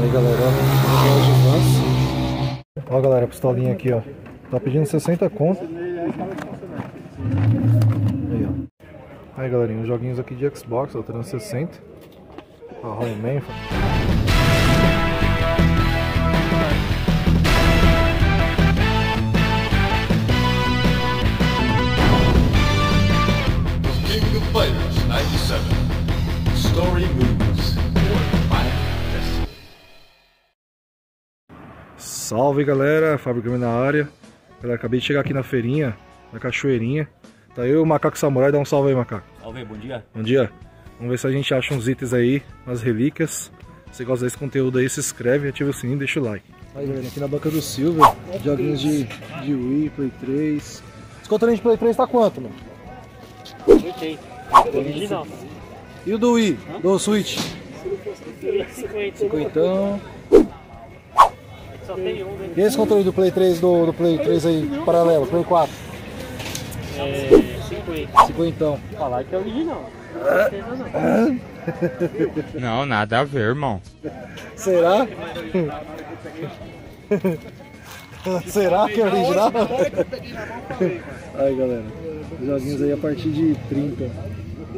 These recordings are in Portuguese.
Aí galera, Vans. Ó galera, a pistolinha aqui, ó. Tá pedindo 60 conto. Aí, ó. Aí galerinha, os joguinhos aqui de Xbox, ó, 360. Ó, Rayman. King of Fighters 97. Story moves Salve galera, Fábio Game na área. Galera, acabei de chegar aqui na feirinha, na Cachoeirinha. Tá eu e o Macaco Samurai, dá um salve aí, Macaco. Salve, bom dia. Bom dia. Vamos ver se a gente acha uns itens aí, umas relíquias. Se você gosta desse conteúdo aí, se inscreve, ativa o sininho e deixa o like. Aí galera, aqui na banca do Silver, joguinhos de, de Wii, Play 3. Desconto de Play 3 tá quanto, mano? Original. E o do Wii, do Switch? 50. Só tem um, né? E esse controle do Play 3, do, do Play 3 aí, paralelo, Play 4? É, 50. 50 então. Falar que é original. Não, nada a ver, irmão. Será? Será que é original? Aí galera, joguinhos aí a partir de 30.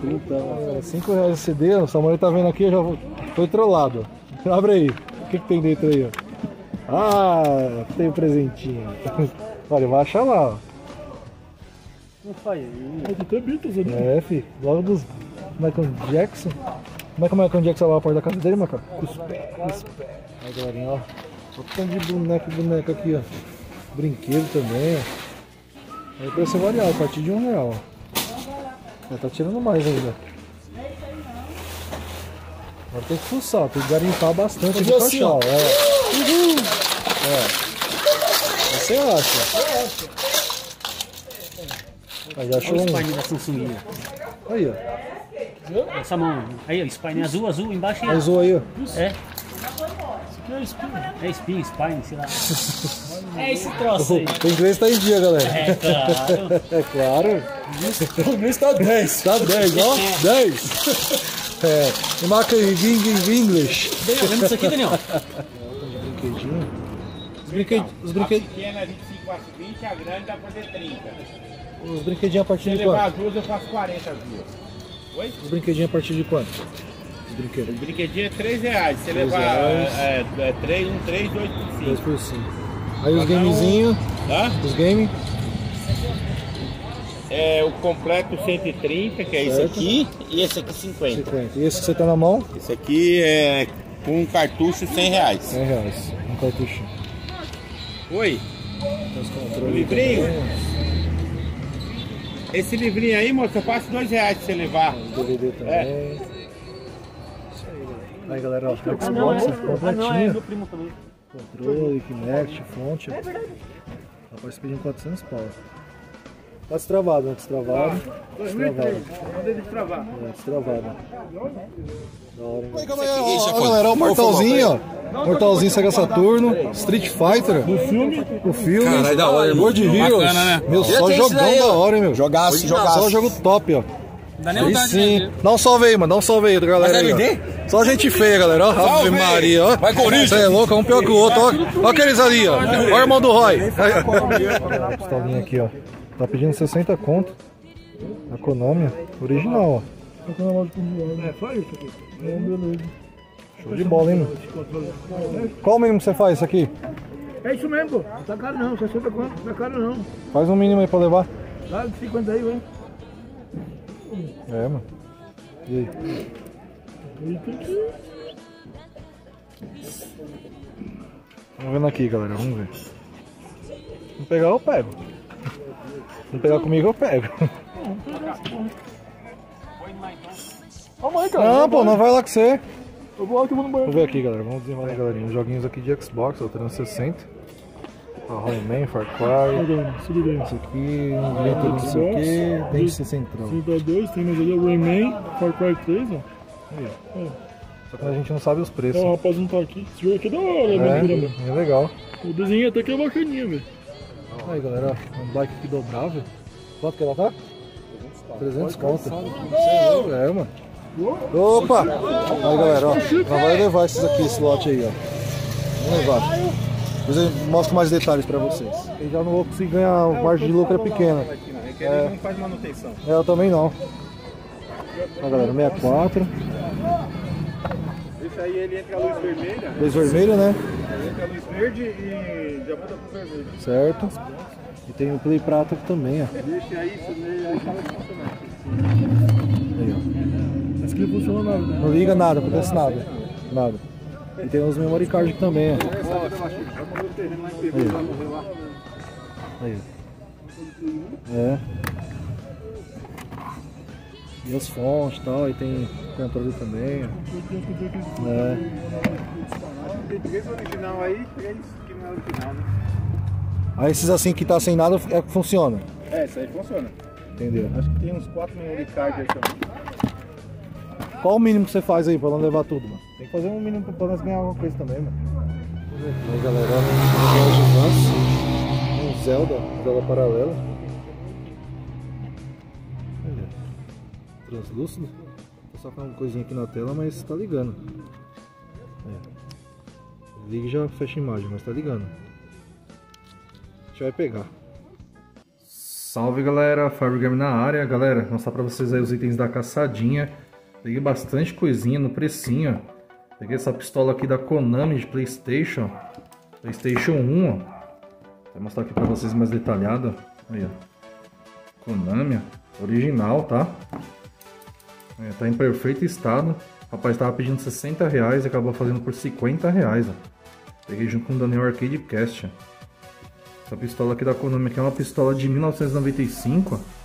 30, 5 reais o CD, o Samuel tá vendo aqui, já foi trollado. Abre aí, o que, que tem dentro aí? Ó? Ah, tem um presentinho. Olha, vai achar lá, ó. Não faz isso. É, fi, logo dos Michael Jackson. Como é que o Michael Jackson lá a porta da casa dele, Macaco? Com os pés, com os pés. Aí, galerinha, ó. Só tanto de boneco e boneca aqui, ó. Brinquedo também, ó. Aí o preço variado, a partir de um real, ó. É, tá tirando mais ainda. Agora tem que fuçar, tem que garimpar bastante aqui pra achar, ó. É. É. Você acha? Aí já achou Olha o um. spine da Samsung. Aí, ó. Essa mão. Aí, ó, spine azul, azul, embaixo. Aí zoou aí, ó. É. É spin, spine, sei lá. É esse troço aí. O inglês tá em dia, galera. É claro. É claro. O inglês tá 10. Tá 10, ó. 10. É. Marca aí, Ging English. Tá vendo isso aqui, Daniel? Brinquedinho. Os brinquedinhos. Os, brinqued... pequena 25 faço 20, a grande dá pra fazer 30. os brinquedinhos a partir Se de levar quanto? as duas, eu faço 40 as duas. Os brinquedinhos a partir de quanto? Os brinquedos. O brinquedinho é 3 reais. Se levar reais. é, é, 3, um 3, 2 por 2 5. por 5. Aí os um- gamezinhos. Tá? Os games. É o completo 130, que é esse Certo. aqui, e esse aqui 50. 50. E esse que você tá na mão? Esse aqui é com um cartucho 100 reais. 100 reais. Um cartuchinho. Oi, o livrinho? também, Esse livrinho aí, moço, eu faço 2 reais pra você levar. DVD também. É. Isso aí, galera. Aí, galera, ó. Ah, não, é. Xbox Ah, não, é completinho. meu primo também. Controle, Kinect, fonte. É verdade. Rapaz, pedindo 400 pau. Tá destravado, né? Destravado. Destravado. Mandei destravar. É, destravado. Da hora, hein? É Ó, galera, ó, o Mortalzinho, ó. Mortalzinho Sega Saturno, Street Fighter. O filme? O filme. Caralho, da hora, irmão. World Heroes. Bacana, né? Meu, só é jogão da hora, hein, meu. Jogaço, jogaço. Só jogo top, ó. Dá nem Aí vontade sim. de Dá um salve aí, mano. Dá um salve aí, galera. Aí, ó. Só gente feia, galera. Ó, Ave Salve! Maria, ó. Vai, Corinthians! Você é louco, um pior que o outro. Ó, ó aqueles ali, ó. Ó o irmão do Roy. Pistolinha aqui, ó. Tá pedindo 60 conto. A Konami, original, ó. É, só isso aqui. Show de bola, hein, mano? Qual o mínimo que você faz isso aqui? É isso mesmo, pô. Não tá caro não, 60 conto, não é caro não. Faz um mínimo aí pra levar. Dá 50 aí, vem. É, mano. E aí? Vamos vendo aqui, galera. Vamos ver. Se pegar, eu pego. Se não pegar comigo, eu pego. Calma aí, cara. Não, pô, não vai lá com você. Eu vou lá que eu vou no banheiro. Vamos ver aqui, galera. Vamos desenrolar, galerinha. Os joguinhos aqui de Xbox, ó, 360. Ó, Rayman, Far Cry. Aí. Esse aqui, dentro não sei o que, tem que ser central. 32, tem mais ali o Rayman, Far Cry 3, ó. Só que a gente não sabe os preços. Ó, o rapaz não tá aqui. Esse jogo aqui é da hora, né, É, é legal. O desenho até que é bacaninha, velho. Aí, galera, um bike aqui dobrável. Quanto que ela tá? 300 conto. Você é louco, é, mano. Opa! Aí galera, ó, vai levar esses aqui, esse lote aí, ó. Vamos levar. Depois eu mostro mais detalhes pra vocês. Eu já não vou conseguir ganhar, a margem de lucro é pequena. É que ele não faz manutenção. É, eu também não. Ó galera, 64. Esse aí ele entra a luz vermelha, Luz vermelha, né? entra a luz verde e já muda pro vermelho. Certo. E tem o Play Prata aqui também, ó. Deixa aí, isso aí fala de funcionar. Aí, ó. Esse aqui não funciona nada, né? Não liga nada, acontece nada. Nada. E tem os memory card aqui também, ó. Aí. É. E as fontes e tal, e tem controle também. É. Tem três original aí, três que não é original, né? Aí esses assim que tá sem nada é que funciona. É, isso aí funciona. Entendeu? Acho que tem uns quatro memory card aí também. Qual o mínimo que você faz aí pra não levar tudo, mano? Tem que fazer um mínimo pra nós ganhar alguma coisa também, mano. Aí galera, um Zelda, Zelda paralela. Translúcido. Tá só com uma coisinha aqui na tela, mas tá ligando. É. Liga e já fecha a imagem, mas tá ligando. A gente vai pegar. Salve galera, Fábio Game na área. Galera, mostrar pra vocês aí os itens da caçadinha. Peguei bastante coisinha no precinho. Peguei essa pistola aqui da Konami de Playstation. Playstation 1, ó. Vou mostrar aqui pra vocês mais detalhado. Aí, ó. Konami, original, tá? É, tá em perfeito estado. O rapaz tava pedindo 60 reais e acabou fazendo por 50 reais, ó. Peguei junto com o Daniel Arcade Cast. Essa pistola aqui da Konami aqui é uma pistola de 1995, ó.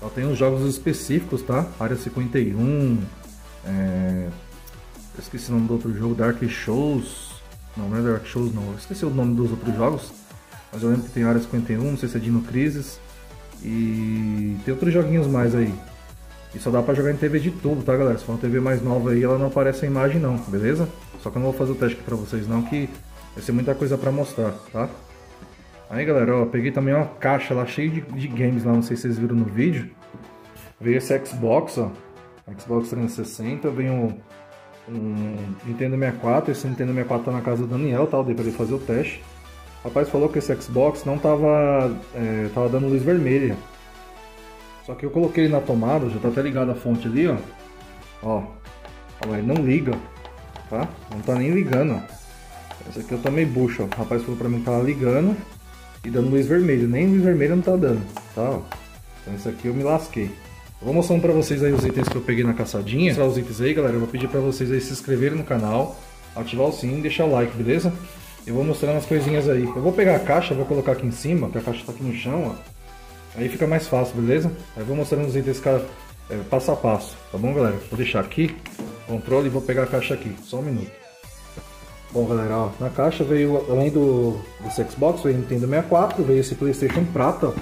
Ela tem os jogos específicos, tá? Área 51, é... esqueci o nome do outro jogo, Dark Shows. Não, não é Dark Shows não, esqueci o nome dos outros jogos. Mas eu lembro que tem Área 51, não sei se é Dino Crisis. E tem outros joguinhos mais aí. E só dá pra jogar em TV de tubo, tá galera? Se for uma TV mais nova aí, ela não aparece a imagem não, beleza? Só que eu não vou fazer o teste aqui pra vocês não, que vai ser muita coisa pra mostrar, tá? Aí galera, ó, peguei também uma caixa lá cheia de, de games lá, não sei se vocês viram no vídeo. Veio esse Xbox, ó, Xbox 360, veio um, um Nintendo 64, esse Nintendo 64 tá na casa do Daniel, tá? Eu dei pra ele fazer o teste. O rapaz falou que esse Xbox não tava, é, tava dando luz vermelha. Só que eu coloquei na tomada, já tá até ligado a fonte ali, ó. Ó, ele não liga, tá? Não tá nem ligando, ó. Esse aqui eu tomei bucho, ó. O rapaz falou pra mim que tava ligando e dando luz vermelha. Nem luz vermelha não tá dando, tá? ó. Então esse aqui eu me lasquei. Eu vou mostrando pra vocês aí os itens que eu peguei na caçadinha. Mostrar os itens aí, galera. Eu vou pedir pra vocês aí se inscreverem no canal, ativar o sininho e deixar o like, beleza? Eu vou mostrando as coisinhas aí. Eu vou pegar a caixa, vou colocar aqui em cima, que a caixa tá aqui no chão, ó. Aí fica mais fácil, beleza? Aí vou mostrando os itens cara, é, passo a passo, tá bom, galera? Vou deixar aqui, controle e vou pegar a caixa aqui. Só um minuto. Bom, galera, ó, na caixa veio, além do desse Xbox, veio Nintendo 64, veio esse Playstation prata.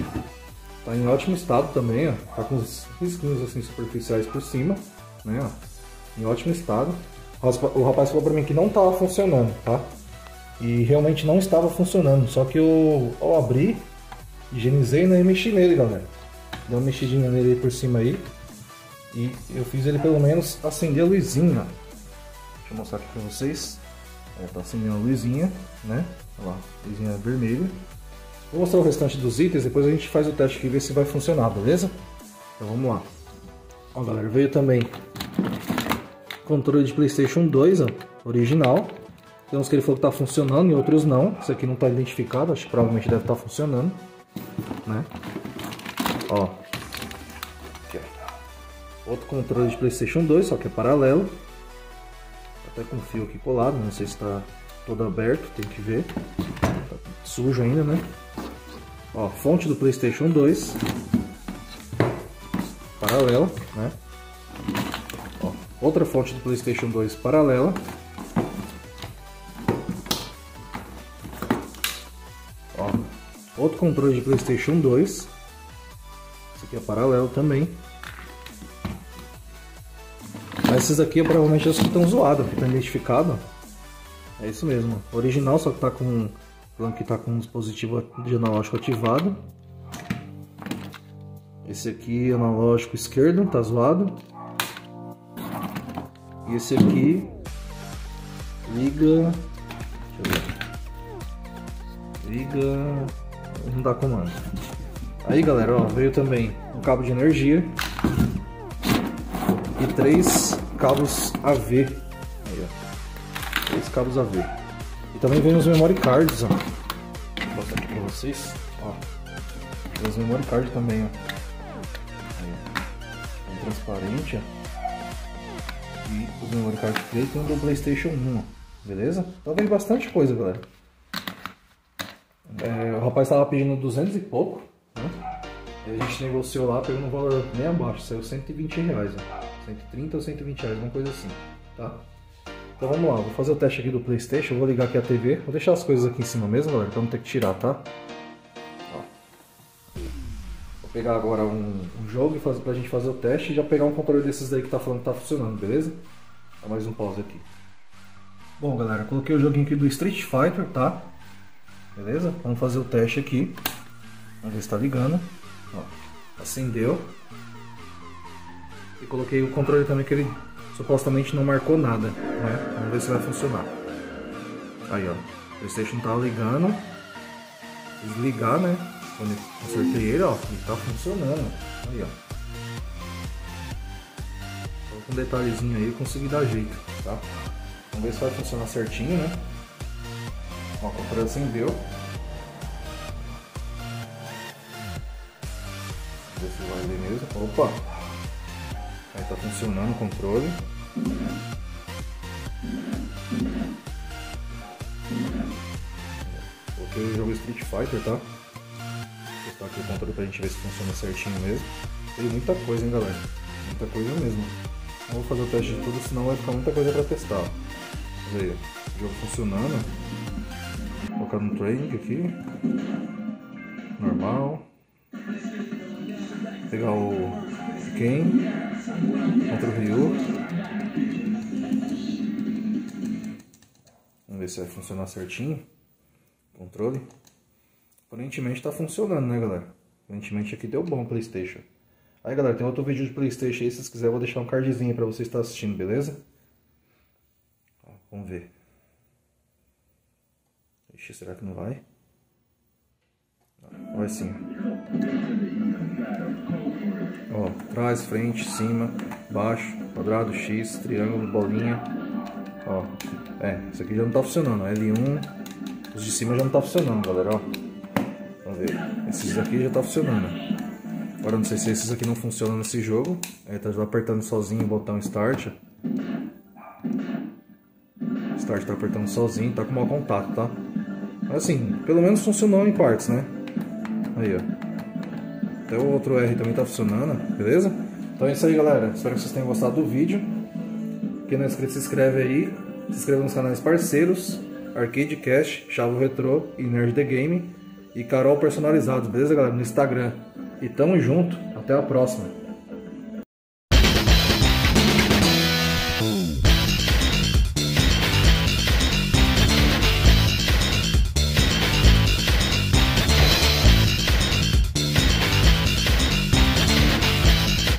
Tá em ótimo estado também, ó. Tá com os risquinhos assim superficiais por cima, né, ó. Em ótimo estado. O rapaz falou pra mim que não tava funcionando, tá? E realmente não estava funcionando, só que eu, ao abrir, higienizei né, e mexi nele, galera. Dei uma mexidinha nele por cima aí. E eu fiz ele pelo menos acender a luzinha. Deixa eu mostrar aqui pra vocês. É, tá acendendo a luzinha, né? Olha lá, luzinha vermelha. Vou mostrar o restante dos itens, depois a gente faz o teste aqui e vê se vai funcionar, beleza? Então vamos lá. Ó galera, veio também controle de Playstation 2, ó, original. Tem uns que ele falou que tá funcionando e outros não. Esse aqui não tá identificado, acho que provavelmente deve estar funcionando. Né? Ó. Outro controle de Playstation 2, só que é paralelo. Tá Até com fio aqui colado, não sei se está todo aberto, tem que ver. Tá sujo ainda, né? Ó, fonte do Playstation 2. Paralela, né? Ó, outra fonte do Playstation 2 paralela. Outro controle de Playstation 2. Esse aqui é paralelo também. Mas esses aqui provavelmente os que estão zoados, que estão identificados. É isso mesmo. Original, só que tá com. Falando que tá com um dispositivo de analógico ativado. Esse aqui analógico esquerdo, tá zoado. E esse aqui liga. Liga. Não dá comando. Aí galera, ó, veio também um cabo de energia e três cabos AV. Aí, ó. Três cabos AV. E também vem os memory cards, ó. Vou botar aqui pra vocês. Ó. Tem os memory cards também, ó. Aí, ó. Bem transparente, ó. E os memory cards preto e um do Playstation 1, ó. Beleza? Então vem bastante coisa, galera. É, o rapaz estava pedindo 200 e pouco, né? E a gente negociou lá, pegando um valor bem abaixo, saiu 120 reais, ó. 130 ou 120 reais, uma coisa assim, tá? Então vamos lá, vou fazer o teste aqui do Playstation, vou ligar aqui a TV, vou deixar as coisas aqui em cima mesmo, galera, pra não ter que tirar, tá? Ó. Vou pegar agora um, um jogo fazer, pra gente fazer o teste e já pegar um controle desses daí que tá falando que tá funcionando, beleza? Dá mais um pause aqui. Bom galera, coloquei o joguinho aqui do Street Fighter, tá? Beleza? Vamos fazer o teste aqui. Vamos ver se tá ligando. Ó, acendeu. E coloquei o controle também que ele supostamente não marcou nada. Né? Vamos ver se vai funcionar. Aí ó, o Playstation tá ligando. Desligar, né? Quando eu consertei ele, ó, ele tá funcionando. Aí ó. Com um detalhezinho aí eu consegui dar jeito, tá? Vamos ver se vai funcionar certinho, né? O controle acendeu. Vamos ver se vai ler mesmo. Opa! Aí tá funcionando o controle. Coloquei o jogo Street Fighter, tá? Vou testar aqui o controle pra gente ver se funciona certinho mesmo. Tem muita coisa, hein, galera? Muita coisa mesmo. Não vou fazer o teste de tudo, senão vai ficar muita coisa pra testar. Olha aí, o jogo funcionando. Colocar no training aqui. Normal. Pegar o Ken contra o Ryu. Vamos ver se vai funcionar certinho. Controle. Aparentemente está funcionando, né, galera? Aparentemente aqui deu bom o Playstation. Aí, galera, tem outro vídeo de Playstation aí. Se vocês quiserem, eu vou deixar um cardzinho para você estar assistindo, beleza? Vamos ver. Ixi, será que não vai? Vai sim. Ó, trás, frente, cima, baixo, quadrado, X, triângulo, bolinha. Ó, é, isso aqui já não tá funcionando. L1, os de cima já não tá funcionando, galera, ó. Vamos ver. Esses aqui já tá funcionando. Agora não sei se esses aqui não funcionam nesse jogo. Aí tá apertando sozinho o botão Start. Start tá apertando sozinho, tá com mau contato, tá? Assim, pelo menos funcionou em partes, né? Aí, ó. Até o outro R também tá funcionando, beleza? Então é isso aí, galera. Espero que vocês tenham gostado do vídeo. Quem não é inscrito, se inscreve aí. Se inscreva nos canais parceiros. Arcade Cash, Chavo Retro e Nerd The Game. E Carol Personalizados, beleza, galera? No Instagram. E tamo junto. Até a próxima.